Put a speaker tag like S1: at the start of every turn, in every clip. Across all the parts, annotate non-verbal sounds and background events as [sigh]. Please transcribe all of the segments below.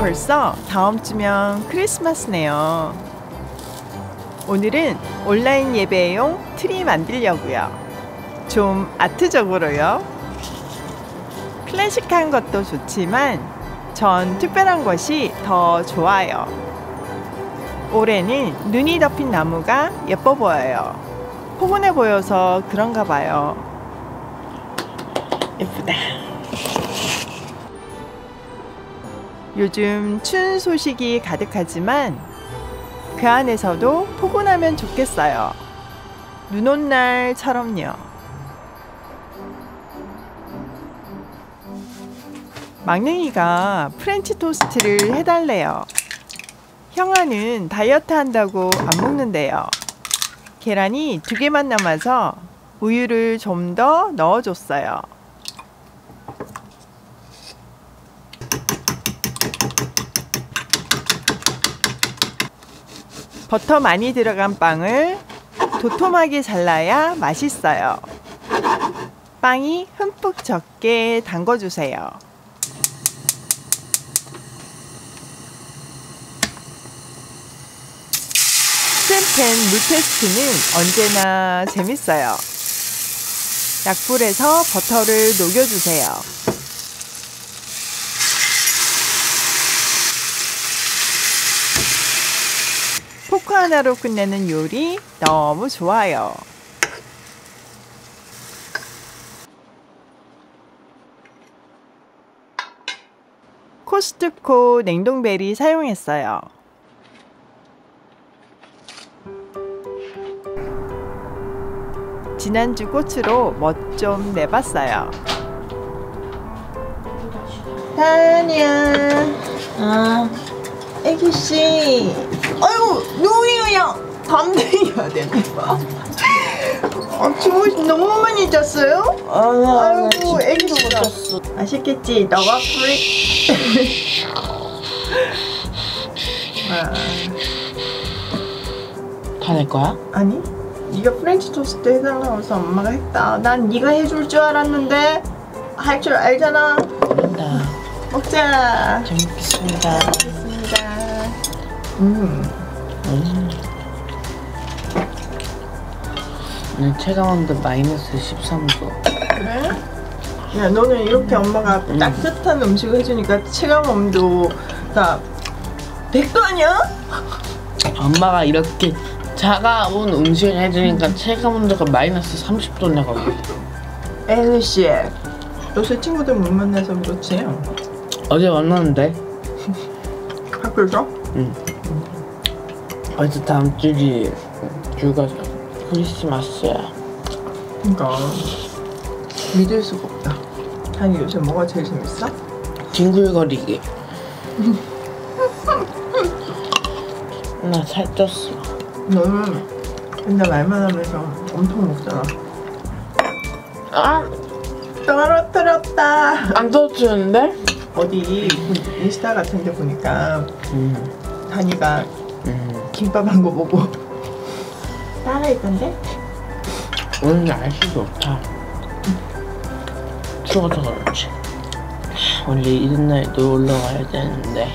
S1: 벌써 다음 주면 크리스마스네요. 오늘은 온라인 예배용 트리 만들려고요. 좀 아트적으로요. 클래식한 것도 좋지만 전 특별한 것이 더 좋아요. 올해는 눈이 덮인 나무가 예뻐 보여요. 포근해 보여서 그런가 봐요. 예쁘다. 요즘 추운 소식이 가득하지만 그 안에서도 포근하면 좋겠어요. 눈 온 날처럼요. 막냉이가 프렌치 토스트를 해달래요. 형아는 다이어트 한다고 안 먹는대요. 계란이 두 개만 남아서 우유를 좀 더 넣어줬어요. 버터 많이 들어간 빵을 도톰하게 잘라야 맛있어요. 빵이 흠뻑 적게 담궈주세요. 스팸팬 물 테스트는 언제나 재밌어요. 약불에서 버터를 녹여주세요. 포크 하나로 끝내는 요리 너무 좋아요. 코스트코 냉동베리 사용했어요. 지난주 꽃으로 멋 좀 내봤어요. 다니야.
S2: 아,
S1: 애기 씨. 아유, 눈이 그냥 밤새야 되네. 아, 주무 너무 많이 잤어요?
S2: 아니야,
S1: 아이고, 애기도 못
S2: 잤어.
S1: 맛있겠지? 너가 프리. 아,
S2: 다낼 거야?
S1: 아니, 네가 프렌치 토스트 해달라고 해서 엄마가 했다. 난 네가 해줄 줄 알았는데 할 줄 알잖아.
S2: 모른다.
S1: 먹자.
S2: 재밌겠습니다.
S1: 알겠습니다. 음.
S2: 음. 오늘 체감온도 마이너스 13도.
S1: 그래? 야 너는 이렇게 엄마가
S2: 음.
S1: 따뜻한 음식을 해주니까 체감 온도가 100도 아니야?
S2: 엄마가 이렇게 차가운 음식을 해주니까 체감 온도가 마이너스 30도 나거든.
S1: 엘리 씨 요새 친구들 못 만나서 그렇지
S2: 어제 만났는데 [laughs]
S1: 학교죠?
S2: 어제 다음 주지 주가 크리스마스야.
S1: 그러니까 믿을 수가 없다 아니 요새 뭐가 제일 재밌어?
S2: 뒹굴거리기. [laughs] 나 살쪘어.
S1: 너는 맨날 말만 하면서 엄청 먹잖아
S2: 아,
S1: 떨어뜨렸다
S2: 안 떨어지는데?
S1: 어디 인스타 같은 데 보니까
S2: 음,
S1: 다니가
S2: 음.
S1: 김밥 한 거 보고 따라했던데?
S2: 오늘 날씨 좋다. 추워서 그렇지. 원래 이런 날 놀러 가야 되는데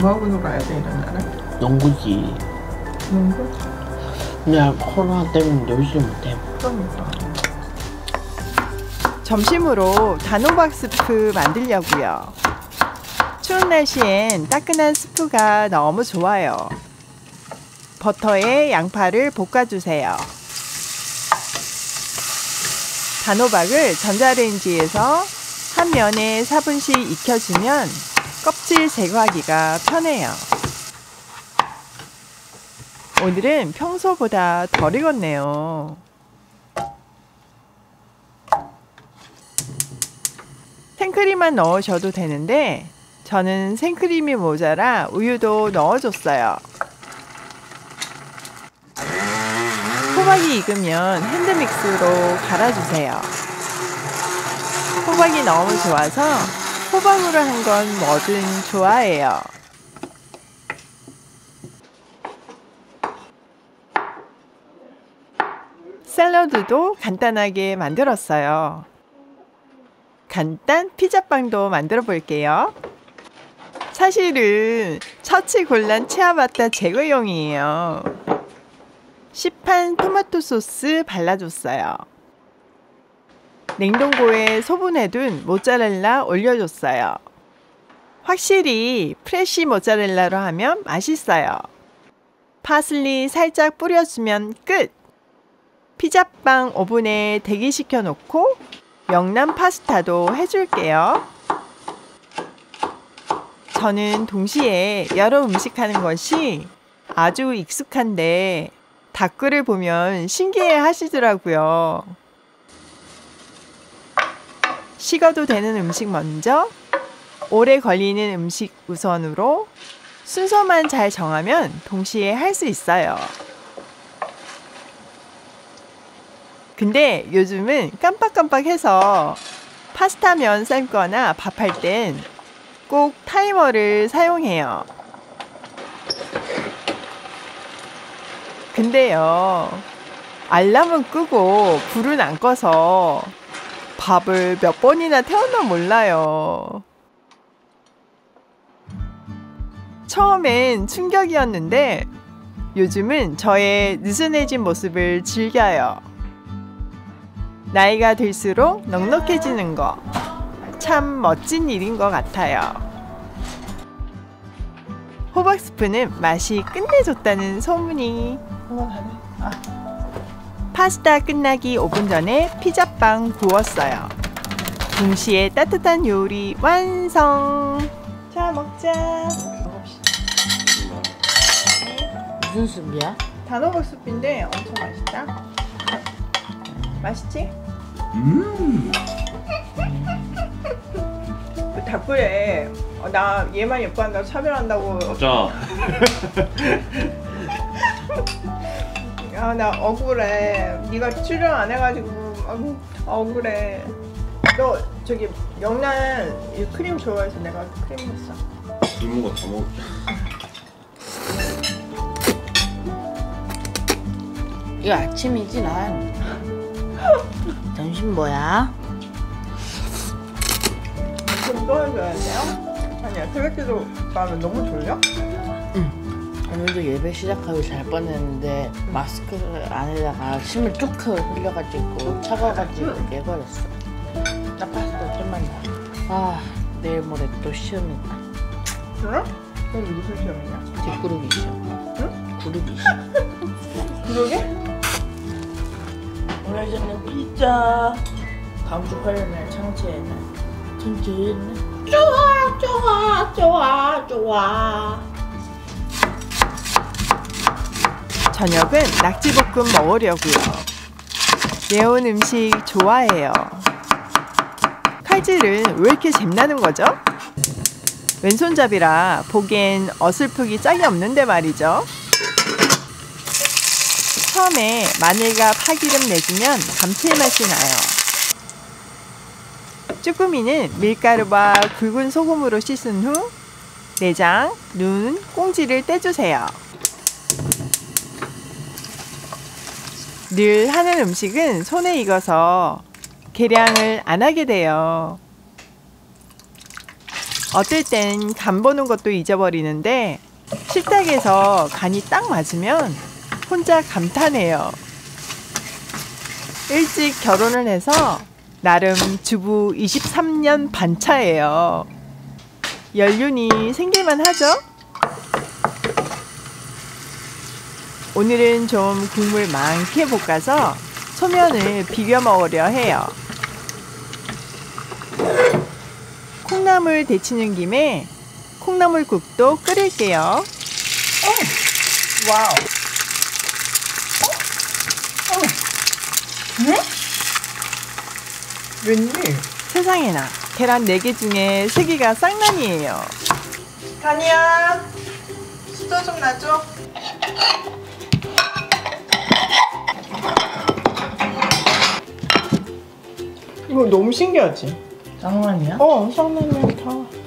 S1: 뭐하고 놀아야 돼 이런 날은?
S2: 농구지. 그냥 코로나 때문에 놀지 못해.
S1: 그러니까 점심으로 단호박 스프 만들려고요. 추운 날씨엔 따끈한 스프가 너무 좋아요. 버터에 양파를 볶아주세요. 단호박을 전자레인지에서 한 면에 4분씩 익혀주면 껍질 제거하기가 편해요. 오늘은 평소보다 덜 익었네요. 생크림만 넣으셔도 되는데 저는 생크림이 모자라 우유도 넣어줬어요. 호박이 익으면 핸드믹스로 갈아주세요. 호박이 너무 좋아서 호박으로 한 건 뭐든 좋아해요. 샐러드도 간단하게 만들었어요. 간단 피자빵도 만들어 볼게요. 사실은 처치 곤란 치아바타 제거용이에요. 시판 토마토 소스 발라줬어요. 냉동고에 소분해둔 모짜렐라 올려줬어요. 확실히 프레쉬 모짜렐라로 하면 맛있어요. 파슬리 살짝 뿌려주면 끝! 피자빵 오븐에 대기시켜 놓고 명란 파스타도 해줄게요. 저는 동시에 여러 음식 하는 것이 아주 익숙한데 댓글을 보면 신기해 하시더라고요. 식어도 되는 음식 먼저, 오래 걸리는 음식 우선으로 순서만 잘 정하면 동시에 할 수 있어요. 근데 요즘은 깜빡깜빡해서 파스타면 삶거나 밥할 땐 꼭 타이머를 사용해요. 근데요, 알람은 끄고 불은 안 꺼서 밥을 몇 번이나 태웠나 몰라요. 처음엔 충격이었는데 요즘은 저의 느슨해진 모습을 즐겨요. 나이가 들수록 넉넉해지는 거. 참 멋진 일인 것 같아요. 호박 스프는 맛이 끝내줬다는 소문이. 파스타 끝나기 5분 전에 피자빵 구웠어요. 동시에 따뜻한 요리 완성. 자 먹자.
S2: 무슨 수비야?
S1: 단호박 스프인데 엄청 맛있다. 맛있지?
S3: 음.
S1: 그 댓글에 어, 나 얘만 예뻐한다고 차별한다고
S3: 맞아. [laughs]
S1: 아 나 억울해 네가 출연 안 해가지고 아이고, 억울해 너 저기 명란 이 크림 좋아해서 내가 크림 넣었어
S3: 굶은 거다 먹을게.
S2: 이거 아침이지 난. 점심 뭐야?
S1: 좀 떠해줘야 돼요? 아니야 새벽기도 나면 너무 졸려?
S2: 오늘도 예배 시작하기 잘 뻔했는데 마스크 안에다가 침을 뚝 흘려가지고 차가워가지고 깨버렸어. 나 파스타 좀만 더. 아 내일 모레 또 시험이다.
S1: 그래? 그럼 무슨 시험이냐?
S2: 뒷구르기 시험.
S1: 응?
S2: 구르기 시험. [laughs]
S1: 그러게?
S2: 저는 피자. 다음 주 화요일 날 창체의 날. 창체의 날. 좋아 좋아 좋아 좋아.
S1: 저녁은 낙지볶음 먹으려고요. 매운 음식 좋아해요. 칼질은 왜 이렇게 잼나는 거죠? 왼손잡이라 보기엔 어설프기 짝이 없는데 말이죠. 처음에 마늘과 파기름 내주면 감칠맛이 나요. 쭈꾸미는 밀가루와 굵은 소금으로 씻은 후 내장, 눈, 꽁지를 떼주세요. 늘 하는 음식은 손에 익어서 계량을 안 하게 돼요. 어떨 땐 간 보는 것도 잊어버리는데 식탁에서 간이 딱 맞으면 혼자 감탄해요. 일찍 결혼을 해서 나름 주부 23년 반차예요. 연륜이 생길만 하죠? 오늘은 좀 국물 많게 볶아서 소면을 비벼 먹으려 해요. 콩나물 데치는 김에 콩나물국도 끓일게요. 와우. 웬일? 세상에나 계란 4개 중에 3개가 쌍란이에요. 다니야, 수저 좀 놔줘. 이거 너무 신기하지?
S2: 쌍만이야?
S1: 어, 쌍난이 다.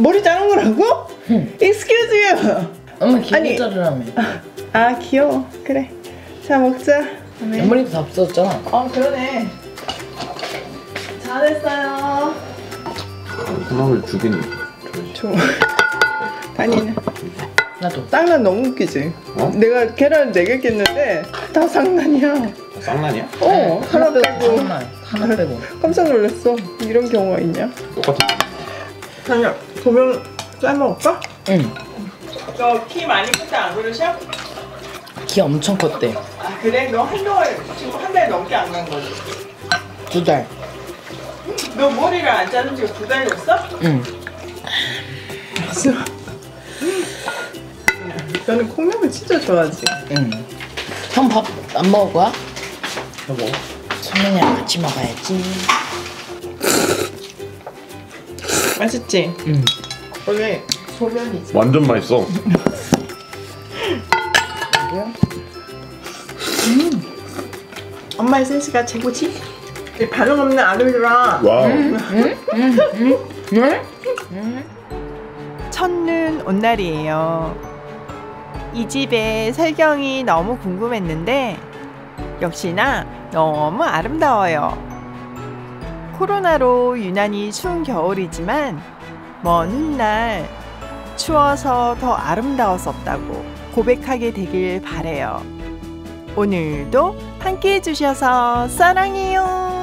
S4: 머리 자른 거라고? Excuse you.
S2: 엄마
S4: 아니.
S2: 기분 자르라며.
S4: 아 귀여워. 그래. 자 먹자. 네.
S2: 옆머리도 다 없어졌잖아.
S4: 어 그러네. 잘했어요.
S3: 콩나물 죽이는
S4: 좋아. [laughs] 다니는.
S2: 나도.
S4: 쌍난 너무 웃기지.
S3: 어?
S4: 내가 계란 4개 깼는데 다 쌍난이야.
S3: 쌍난이야?
S4: 어 하나 빼고
S2: 하나, 하나 빼고.
S4: 깜짝 놀랐어. 이런 경우가 있냐?
S3: 똑같은
S4: 그냥 고명 삶아올까?
S2: 응.
S4: 너키 많이 컸다 안 그러셔?
S2: 키 엄청 컸대.
S4: 아 그래? 너 한동안 지금 한 달 넘게 안 간 거지?
S2: 두 달.
S4: 너 머리를 안 자른 지가 두 달 됐어?
S2: 응.
S4: 알았어. 너는 콩나물 진짜 좋아하지?
S2: 응. 형 밥 안 먹을 거야?
S3: 여보
S2: 성민이랑 같이 먹어야지.
S4: 맛있지?
S2: 응.
S4: 원래 소면이지.
S3: 완전 맛있어 [laughs]
S4: 엄마의 센스가 최고지? 이 반응 없는 아들들아.
S3: 와우
S2: 응?
S4: 첫눈 온 날이에요. 이 집의 설경이 너무 궁금했는데 역시나 너무 아름다워요. 코로나로 유난히 추운 겨울이지만 먼 훗날 추워서 더 아름다웠었다고 고백하게 되길 바래요. 오늘도 함께 해주셔서 사랑해요.